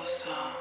also.